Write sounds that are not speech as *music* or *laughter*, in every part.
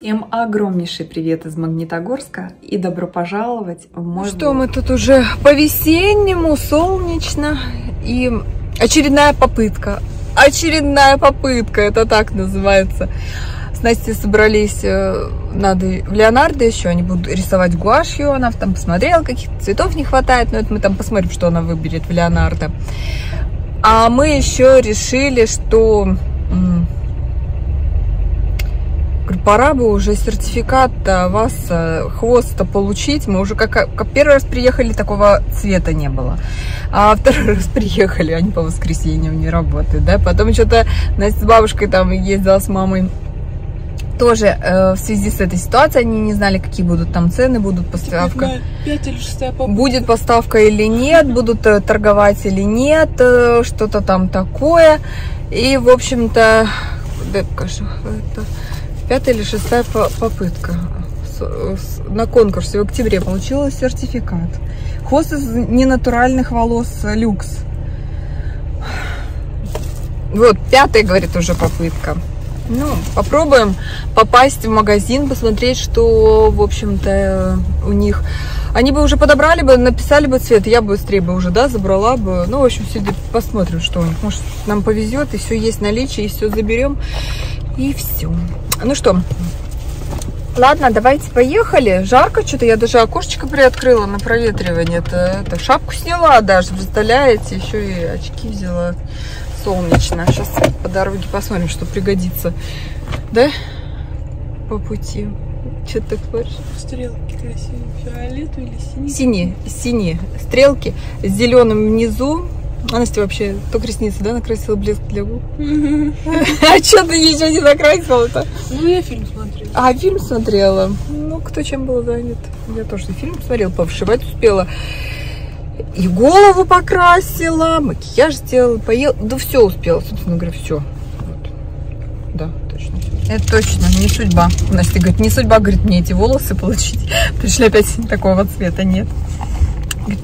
Всем огромнейший привет из Магнитогорска и добро пожаловать в мой Ну что, мы тут уже по-весеннему, солнечно и очередная попытка. Очередная попытка, это так называется. С Настей собрались, э, надо в Леонардо еще, они будут рисовать гуашью, она там посмотрела, каких-то цветов не хватает, но это мы там посмотрим, что она выберет в Леонардо. А мы еще решили, что пора бы уже сертификат вас э, хвоста получить. Мы уже как, как первый раз приехали, такого цвета не было. А второй *laughs* раз приехали, они по воскресеньям не работают, да. Потом что-то Настя с бабушкой там ездила с мамой. Тоже э, в связи с этой ситуацией они не знали, какие будут там цены, будут поставка. Или попытка. Будет поставка или нет, будут э, торговать или нет, э, что-то там такое. И, в общем-то, да, это пятая или шестая по- попытка на конкурсе в октябре получила сертификат. Хвост из ненатуральных волос люкс. Вот, пятая, говорит, уже попытка. Ну, попробуем попасть в магазин, посмотреть, что, в общем-то, у них. Они бы уже подобрали бы, написали бы цвет, я бы быстрее бы уже, да, забрала бы. Ну, в общем, сегодня посмотрим, что у них. Может, нам повезет, и все есть в наличии, и все заберем. И все. Ну что, ладно, давайте поехали. Жарко что-то, я даже окошечко приоткрыла на проветривание. Это, это шапку сняла даже, представляете? Еще и очки взяла солнечно. Сейчас по дороге посмотрим, что пригодится. Да? По пути. Что ты говоришь? Стрелки красивые. Фиолетовые или синие? Синие, синие стрелки с зеленым внизу. А Настя вообще только ресницы, да, накрасила блеск для губ? *laughs* А что ты еще не накрасила-то? Ну, я фильм смотрела. А, фильм смотрела. Ну, кто чем был занят. Я тоже фильм смотрела, повшивать успела. И голову покрасила, макияж сделала, поела. Да все успела, собственно говоря, все. Да, точно. Это точно, не судьба. Настя говорит, не судьба, говорит, мне эти волосы получить. Пришли опять такого цвета, нет.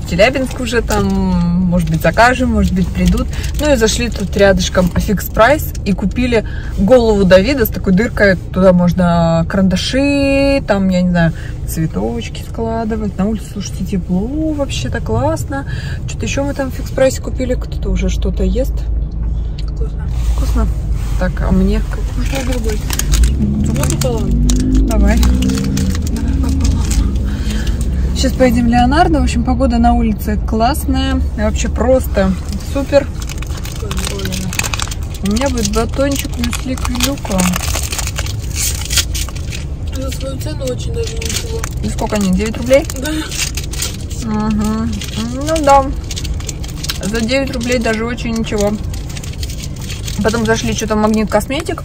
Челябинск уже там, может быть, закажем, может быть, придут. Ну и зашли тут рядышком Fix Price и купили голову Давида с такой дыркой. Туда можно карандаши, там, я не знаю, цветочки складывать. На улице, слушайте, тепло, вообще-то классно. Что-то еще мы там в Fix Price е купили. Кто-то уже что-то ест. Вкусно. Вкусно. Так, а мне как? Можно другой. Ну. Давай. Сейчас поедем в Леонардо. В общем, погода на улице классная. Вообще просто супер. У меня будет батончик мюсли Клюка. За свою цену очень даже ничего. И сколько они? 9 рублей? Да. Угу. Ну да. За 9 рублей даже очень ничего. Потом зашли что-то в магнит косметик.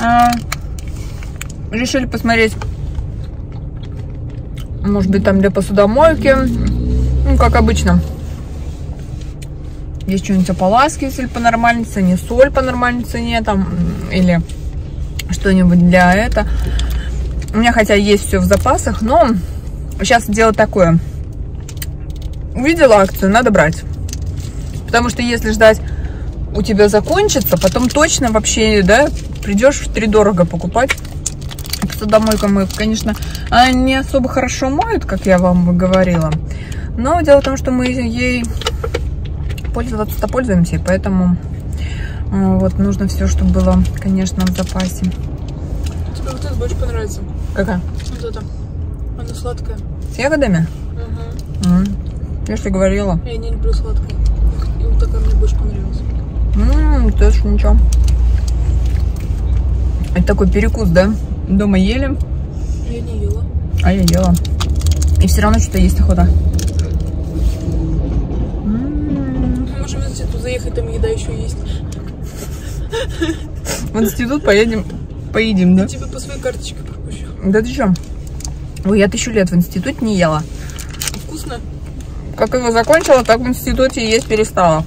А, решили посмотреть. Может быть, там для посудомойки. Ну, как обычно. Есть что-нибудь ополаскиватель по нормальной цене, соль по нормальной цене, там, или что-нибудь для это. У меня хотя есть все в запасах, но сейчас дело такое. Увидела акцию, надо брать. Потому что если ждать у тебя закончится, потом точно вообще, да, придешь в три дорого покупать. Посудомойка мы, конечно, не особо хорошо моют, как я вам говорила. Но дело в том, что мы ей пользоваться-то пользуемся, и поэтому э, вот нужно все, чтобы было, конечно, в запасе. Тебе вот это больше понравится. Какая? Вот это. Она сладкая. С ягодами? Угу. М, Я же говорила. Я не люблю сладкое. И вот такая мне больше понравилась. Ммм, тоже ничего. Это такой перекус, да? Дома ели, Я не ела. а я ела. И все равно что-то есть охота. М, Мы можем в институт заехать, там еда еще есть. В институт поедем, поедим, да? Я тебе по своей карточке пропущу. Да ты что? Ой, я тысячу лет в институте не ела. Вкусно? Как его закончила, так в институте есть перестала.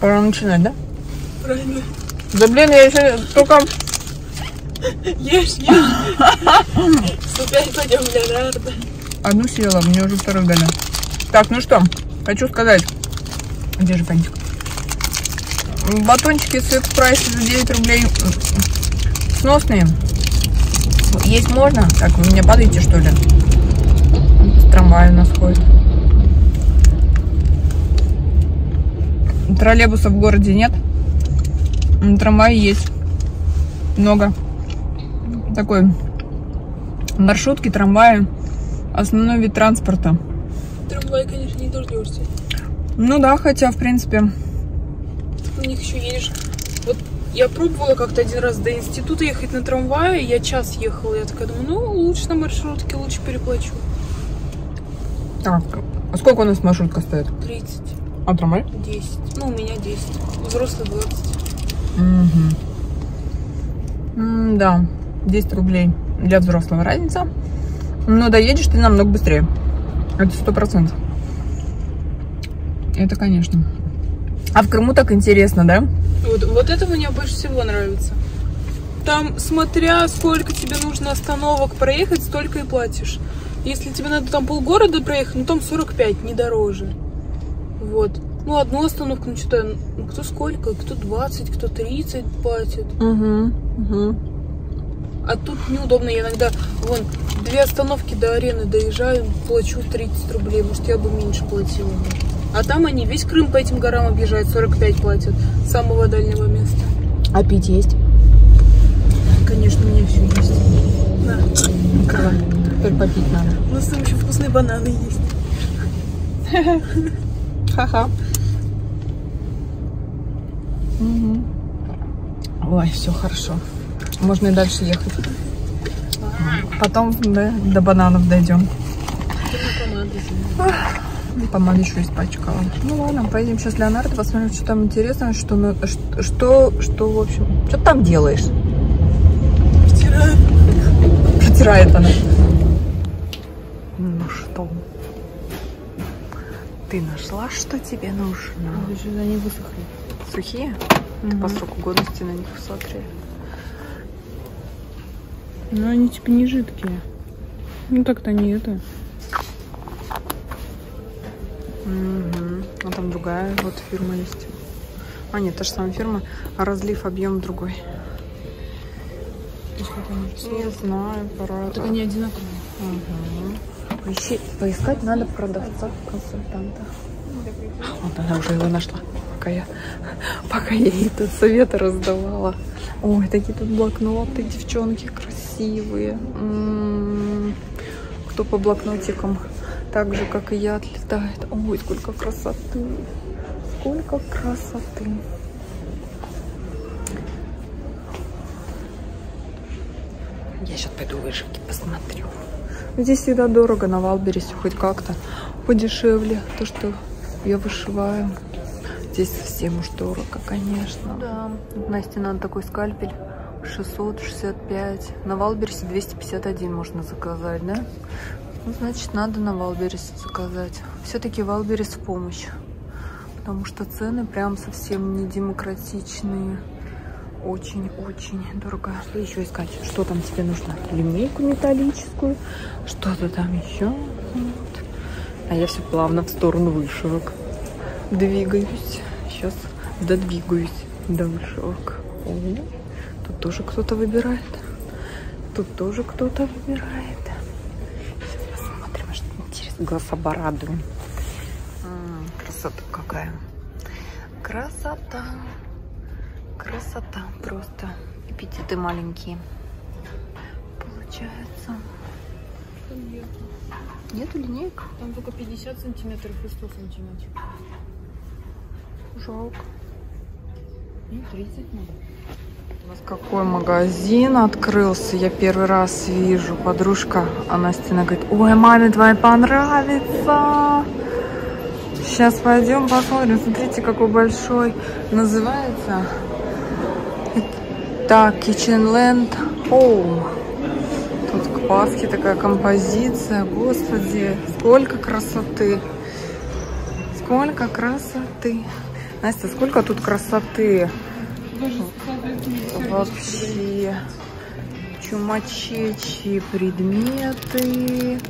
Пора начинать, да? Правильно. Да блин, я еще только... Ешь, ешь. Опять пойдем в Леонардо. Одну съела, мне уже второй дали. Так, ну что, хочу сказать. Где же пантик? Батончики с экспрайса за 9 рублей сносные. Есть можно? Так, вы меня падаете, что ли? Трамвай у нас ходит. Троллейбусов в городе нет. Трамвай есть. Много. Такой маршрутки, трамваи. Основной вид транспорта. Трамвай, конечно, не дождешься. Ну да, хотя, в принципе, На них еще едешь. Вот я пробовала как-то один раз до института ехать на трамвае, я час ехала, я такая думаю, ну, лучше на маршрутке, лучше переплачу. Так, а сколько у нас маршрутка стоит? 30, А трамвай? 10. Ну, у меня 10. Взрослый 20. Угу. да, 10 рублей для взрослого разница. Но доедешь ты намного быстрее. Это сто процентов. Это конечно. А в Крыму так интересно, да? Вот, вот это мне больше всего нравится. Там, смотря сколько тебе нужно остановок проехать, столько и платишь. Если тебе надо там полгорода проехать, ну там 45, не дороже. Вот. Ну, одну остановку, ну что-то, ну, кто сколько, кто 20, кто 30 платит. Угу. Угу. А тут неудобно. Я иногда, вон, две остановки до арены доезжаю, плачу 30 рублей. Может, я бы меньше платила. А там они весь Крым по этим горам объезжают, 45 платят. с Самого дальнего места. А пить есть? Конечно, у меня все есть. На. Открывай. Теперь попить надо. У нас там еще вкусные бананы есть. Ха-ха. Ой, все хорошо. Можно и дальше ехать. Потом да, до бананов дойдем. Помада еще испачкала. Ну ладно, поедем сейчас Леонардо, посмотрим, что там интересно, что, что, что, в общем, что ты там делаешь? Вчера Протирает она. Ну что? Ты нашла, что тебе нужно? они высохли. Сухие? Ты по сроку годности на них посмотри. Ну, они типа не жидкие. Ну, так-то не это. Мгм. А там другая вот фирма есть. А, нет, та же самая фирма, а разлив, объем другой. Не знаю, пора. Так они одинаковые. Поищи, поискать надо продавца-консультанта. Вот она уже его нашла, пока я, пока я ей тут советы раздавала. Ой, такие тут блокноты, девчонки красивые. М, Кто по блокнотикам так же, как и я, отлетает. Ой, сколько красоты. Сколько красоты. Я сейчас пойду вышивки посмотрю. Здесь всегда дорого на Валбересе, хоть как-то подешевле. То, что я вышиваю. Здесь совсем уж дорого, конечно. Да. Насте надо такой скальпель. 665. На Wildberries е 251 можно заказать, да? Ну, значит, надо на Wildberries е заказать. Все-таки Wildberries в помощь. Потому что цены прям совсем не демократичные. Очень-очень дорого. Что еще искать? Что там тебе нужно? Линейку металлическую? Что-то там еще? Вот. А я все плавно в сторону вышивок двигаюсь. Сейчас додвигаюсь до вышивок. О, тут тоже кто-то выбирает. Тут тоже кто-то выбирает. Сейчас посмотрим, что интересно. Глаз оборадуем. М, Красота какая. Красота. Красота просто. Аппетиты маленькие. Получается. Нету линеек? Там только 50 сантиметров и 100 сантиметров. Жалко. И 30 надо. У нас какой магазин открылся, я первый раз вижу. Подружка, она стена говорит, ой, маме твоей понравится. Сейчас пойдем посмотрим. Смотрите, какой большой. Называется так, Kitchenland Home. Тут к Пасхе такая композиция. Господи, сколько красоты. Сколько красоты. Настя, сколько тут красоты. Вообще чумачечьи предметы.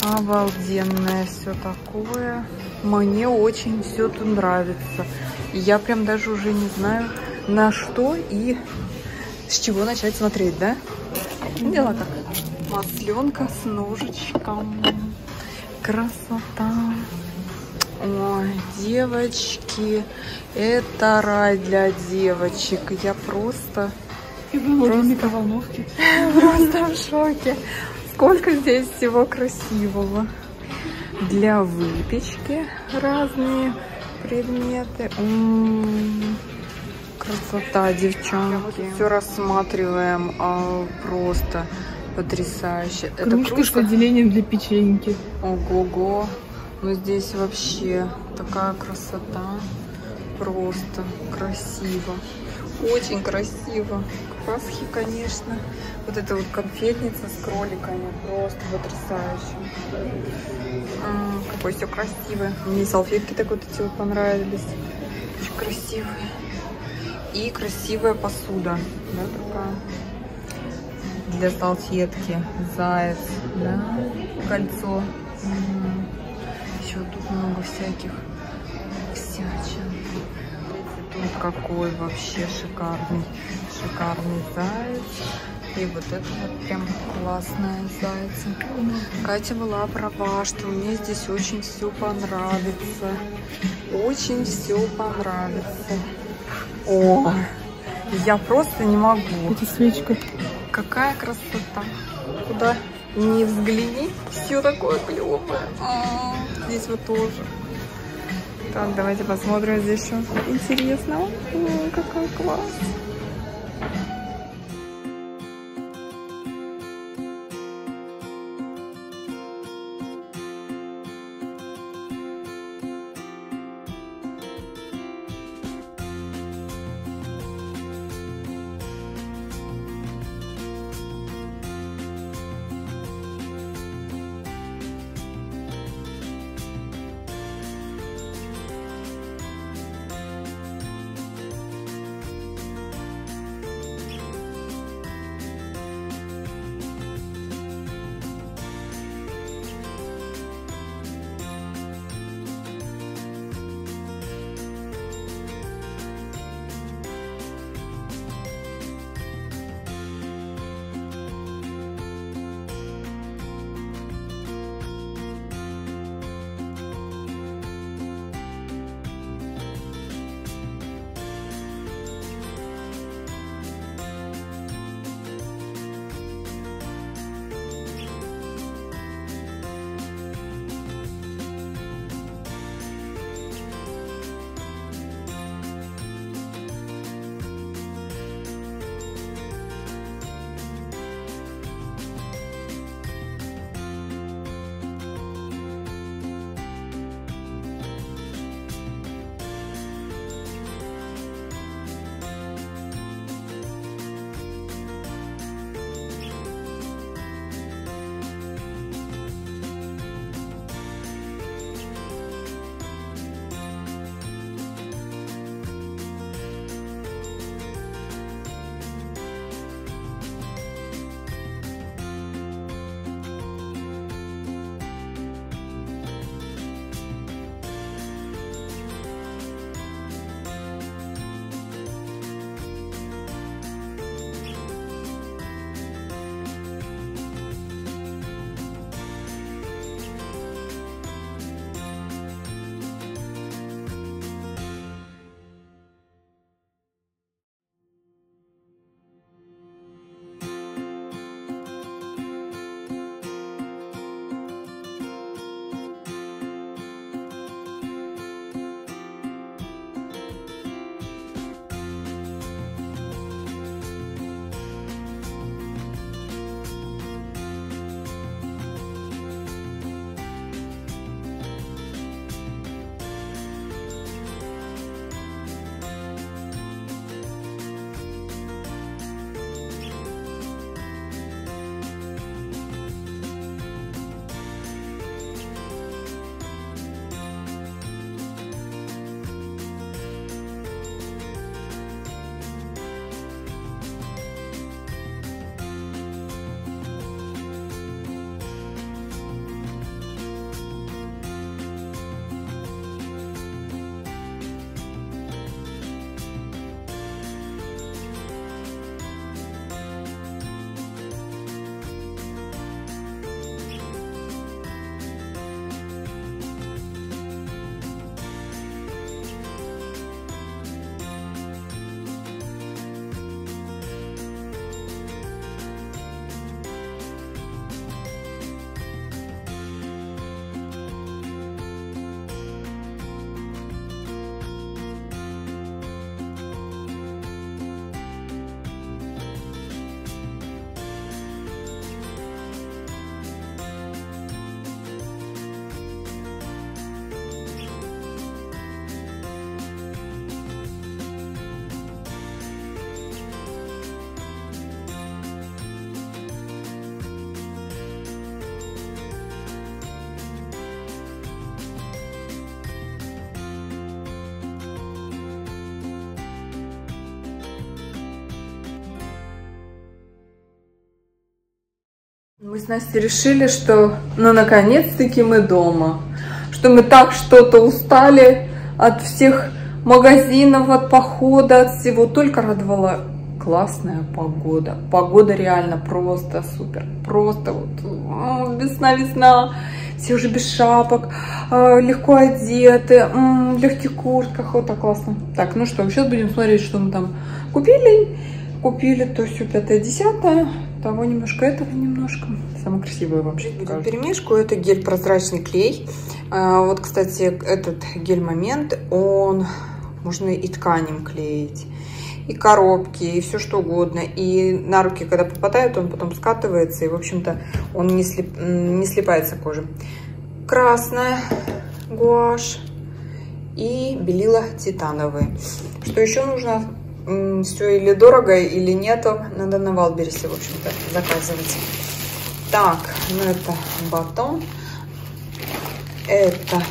Обалденное все такое. Мне очень все тут нравится. Я прям даже уже не знаю, на что и с чего начать смотреть, да? Видела как? Масленка с ножичком. Красота. Ой, девочки, это рай для девочек. Я просто, И было микроволновки. *laughs* просто в шоке. Сколько здесь всего красивого. Для выпечки разные предметы. М, Красота, девчонки. Все рассматриваем. а, просто потрясающе. Это Кружка с кружка отделением для печеньки. Ого-го. Ну здесь вообще такая красота. Просто красиво. Очень красиво. К Пасхе, конечно. Вот эта вот конфетница с кроликами. Просто потрясающе. М, Какой все красивый. Мне салфетки так вот эти вот понравились. Очень красивые. И красивая посуда. Да, такая. Для салфетки. Заяц. Да. Кольцо. Еще тут много всяких всячин. Тут какой вообще шикарный, шикарный заяц. И вот это вот прям классная зайца. Катя была права, что мне здесь очень все понравится. Очень все понравится. О, я просто не могу. Это свечка. Какая красота. Куда не взгляни, все такое клевое. А, Здесь вот тоже. Так, давайте посмотрим здесь что интересного. Ой, какой класс. Мы с Настей решили, что ну наконец-таки мы дома. Что мы так что-то устали от всех магазинов, от похода, от всего. Только радовала классная погода. Погода реально просто супер. Просто вот весна-весна. Все уже без шапок, а, легко одеты, в легких куртках. Вот так классно. Так, ну что, сейчас будем смотреть, что мы там купили. Купили то все пятое, десятое. Того немножко, этого немножко. Самое красивое вообще. Будем перемешку. Это гель прозрачный клей. А, вот, кстати, этот гель-момент, он можно и тканем клеить и коробки, и все что угодно. И на руки, когда попадает, он потом скатывается, и, в общем-то, он не, слип, не слипается кожа. Красная гуашь и белила титановые. Что еще нужно? Все или дорого, или нету. Надо на Валбересе, в общем-то, заказывать. Так, ну это батон. Это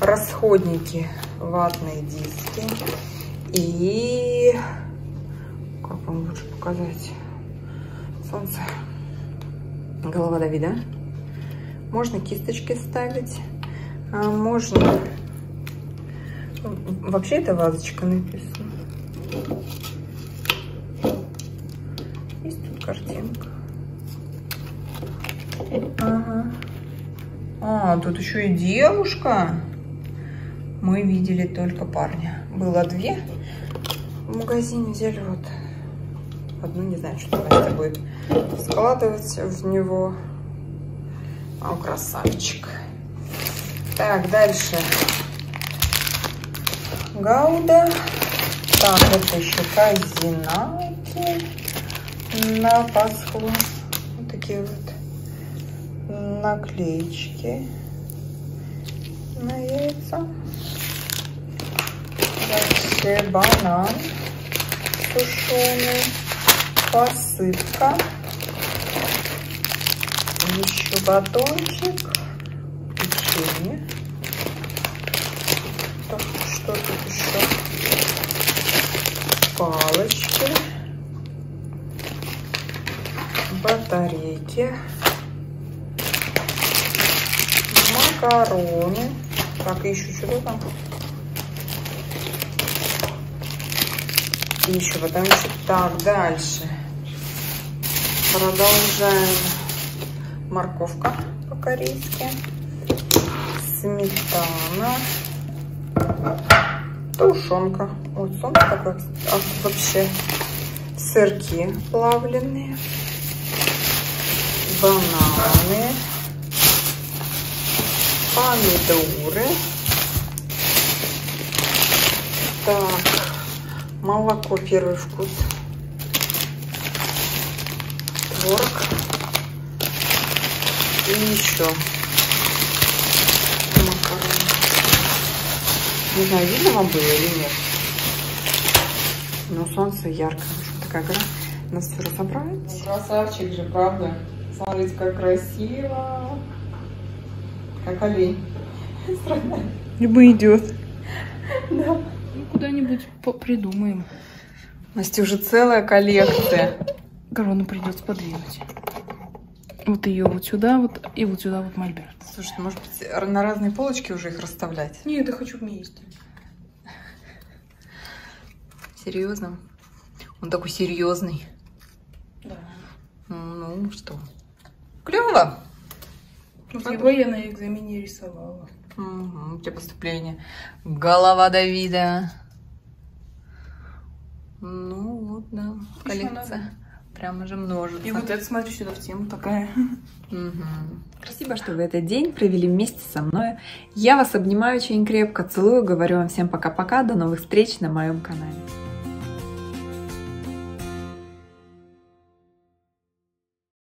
расходники, ватные диски. И как вам лучше показать? Солнце. Голова Давида. Можно кисточки ставить. А можно... Вообще это вазочка написано. Есть тут картинка. Ага. А, тут еще и девушка. Мы видели только парня. Было две в магазине взяли вот одну, не знаю, что Настя будет складывать в него. А, красавчик. Так, дальше. Гауда. Так, это еще казинаки на Пасху. Вот такие вот наклеечки на яйца. Дальше банан сушеный, посыпка, еще батончик, печенье. Что тут еще? Палочки, батарейки, макароны. Так, еще что-то там. еще, потом так, дальше. Продолжаем. Морковка по-корейски. Сметана. Тушенка. Вот солнце такое а, вообще. Сырки плавленые. Бананы. Помидоры. Так, молоко первый вкус, творог и еще Не знаю, видно вам было или нет. Но солнце ярко. Такая гора. Нас все разобрать. Ну, красавчик же, правда? Смотрите, как красиво. Как олень. Либо идет. Да куда-нибудь придумаем. Настя, уже целая коллекция. Корону придется подвинуть. Вот ее вот сюда вот и вот сюда вот мольберт. Слушай, может быть, на разные полочки уже их расставлять? Нет, я хочу вместе. Серьезно? Он такой серьезный. Да. Ну, что? Клево. Вот его я на экзамене рисовала. Угу, у тебя поступление. Голова Давида. Ну вот, да, коллекция. Прямо же множество. И вот это, смотри, сюда в тему такая. Угу. Спасибо, что вы этот день провели вместе со мной. Я вас обнимаю очень крепко, целую, говорю вам всем пока-пока, до новых встреч на моем канале.